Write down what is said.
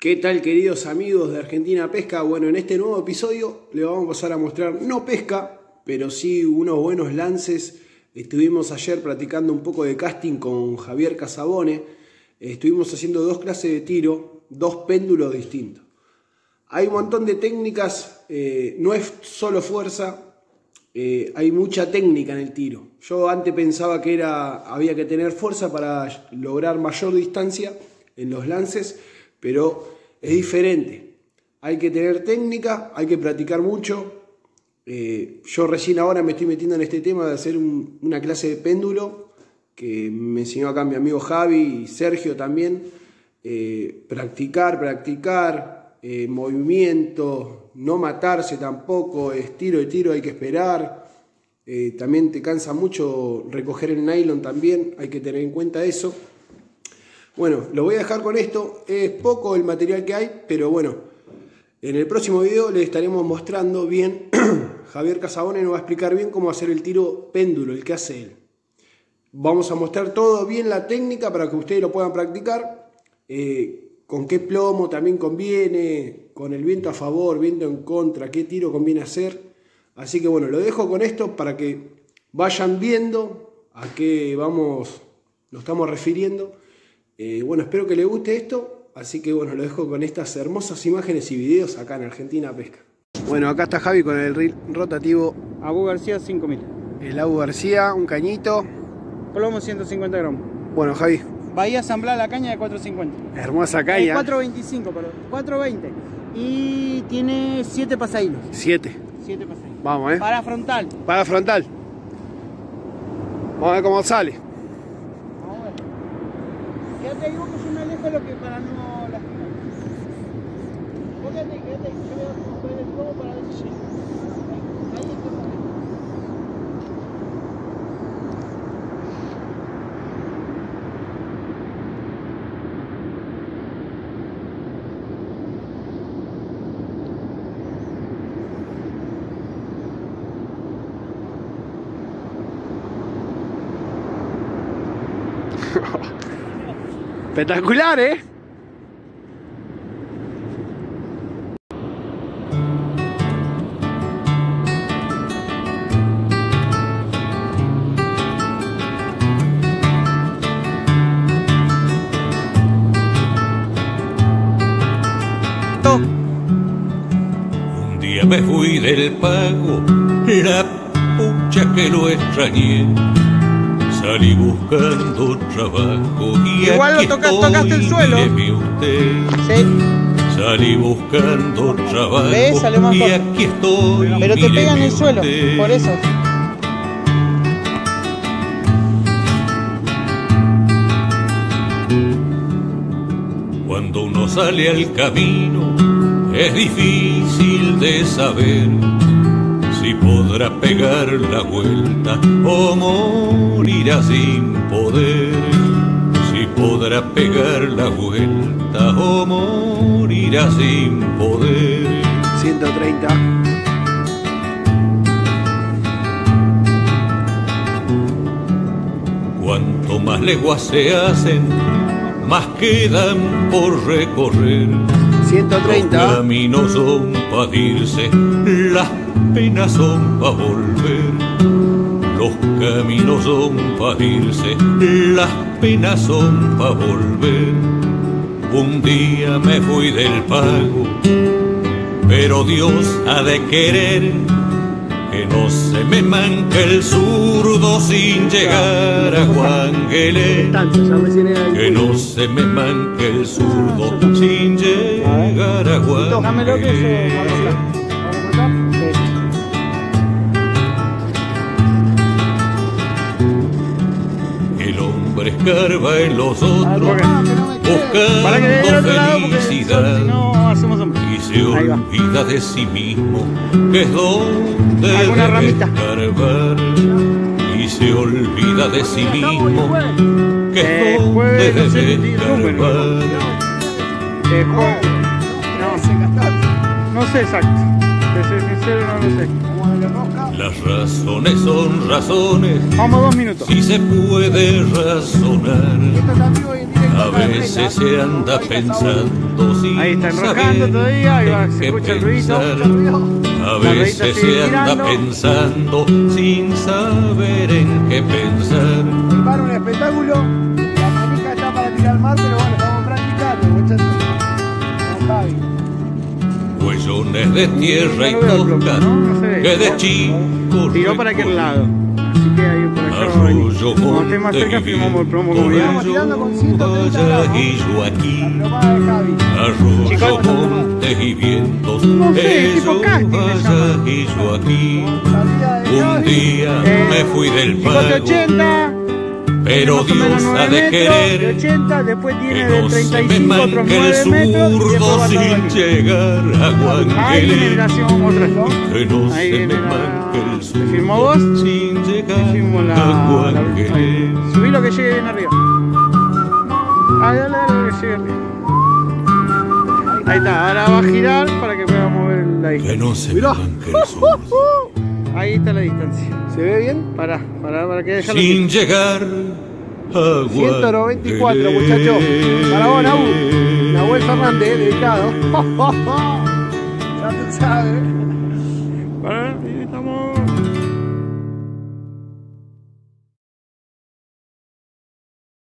¿Qué tal queridos amigos de Argentina Pesca? Bueno, en este nuevo episodio le vamos a pasar a mostrar no pesca, pero sí unos buenos lances. Estuvimos ayer practicando un poco de casting con Javier Casabone. Estuvimos haciendo dos clases de tiro, dos péndulos distintos. Hay un montón de técnicas, eh, no es solo fuerza, eh, hay mucha técnica en el tiro. Yo antes pensaba que era, había que tener fuerza para lograr mayor distancia en los lances pero es diferente. Hay que tener técnica, hay que practicar mucho. Eh, yo recién ahora me estoy metiendo en este tema de hacer una clase de péndulo que me enseñó acá mi amigo Javi y Sergio también. Eh, practicar, practicar, eh, movimiento, no matarse tampoco, es tiro de tiro, hay que esperar. también te cansa mucho recoger el nylon también, hay que tener en cuenta eso. Bueno, lo voy a dejar con esto. Es poco el material que hay, pero bueno, en el próximo video les estaremos mostrando bien. Javier Casabone nos va a explicar bien cómo hacer el tiro péndulo, el que hace él. Vamos a mostrar todo bien la técnica para que ustedes lo puedan practicar. Eh, con qué plomo también conviene, con el viento a favor, viento en contra, qué tiro conviene hacer. Así que bueno, lo dejo con esto para que vayan viendo a qué vamos, nos estamos refiriendo. Eh, bueno, espero que les guste esto, así que bueno, lo dejo con estas hermosas imágenes y videos acá en Argentina Pesca. Bueno, acá está Javi con el reel rotativo. Abu García 5000. El Abu García, un cañito. Plomo 150 gramos. Bueno, Javi. Bahía Asamblea la caña de 450. Hermosa caña. 425, perdón. 420. Y tiene 7 pasahilos. 7. 7 pasahilos. Vamos, eh. Para frontal. Para frontal. Vamos a ver cómo sale. Te digo que yo me alejo lo que para no lastimar. Vos quédate, yo voy a coger el fuego para ver si llega. Ahí, está. Espectacular, ¿eh? Un día me fui del pago, la pucha que lo extrañé Salí buscando trabajo y Igual aquí lo toca, estoy, tocaste el suelo. usted. Sí. Salí buscando trabajo ¿Ves? Salió más y corto. aquí estoy. Pero te pega en míreme el suelo, usted. por eso. Cuando uno sale al camino es difícil de saber si podrá pegar la vuelta o morirá sin poder. Si podrá pegar la vuelta o morirá sin poder. 130. Cuanto más leguas se hacen, más quedan por recorrer. Los 130. caminos son para irse, las penas son para volver. Los caminos son para irse, las penas son para volver. Un día me fui del pago, pero Dios ha de querer que no se me manque el zurdo sin llegar a Juan Gelé. Distancia, ya recién era el Que no se me manque el zurdo sin llegar a Juan hombre escarba en los otros Ah, dé del buscando felicidad. y se olvida de sí mismo que es donde debe escarbar. Y se olvida de sí mismo que es donde puede no ser debe escarbar. No sé exacto. No lo sé. Las razones son razones Vamos dos minutos. si se puede razonar. A veces se anda pensando sin Ahí está enroscando todavía, ahí va, se escucha el pensar. A veces se anda pensando sin saber en qué pensar. Filmar un espectáculo, la manija está para tirar al mar, pero bueno, de tierra y ve. que de chico Tiró para aquel lado. Así que ahí por acá esté más cerca el promo como viene. Estamos tirando con 130 Vaya gramos. y yo aquí. Plomada de Javi. Arroyo, montes y vientos. Eso vaya y yo aquí. Un día Eh, me fui del Chicos de pago, 80. Pero Dios 9 ha de querer De 80, después tiene que de no se me 35 otros manque 9 el zurdo sin llegar a Guangelé. Que no Ahí se me la- manque el sin llegar la, a Guangelé. Subí lo que llegue bien arriba. Ahí, dale, dale, que llegue arriba. Ahí está, ahora va a girar para que podamos ver la Que no se me manque el zurdo Ahí está la distancia. ¿Se ve bien? Pará, pará, para que dejarlo. sin llegar a 194, Guangelé. muchachos. Para vos, Nahu. Nahuel Fernández, dedicado. ya tú sabes.